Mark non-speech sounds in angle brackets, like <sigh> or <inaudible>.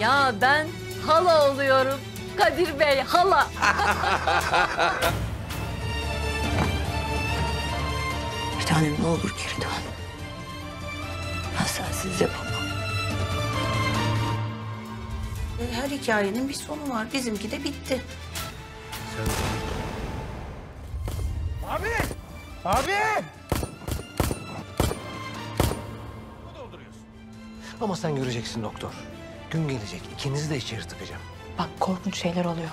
Ya ben hala oluyorum. Kadir Bey hala. <laughs> Bir tanem ne olur geri dön. Ben sensiz yapamam. E, Her hikayenin bir sonu var. Bizimki de bitti. Abi! Abi! Ama sen göreceksin doktor. Gün gelecek ikinizi de içeri tıkacağım. Bak korkunç şeyler oluyor.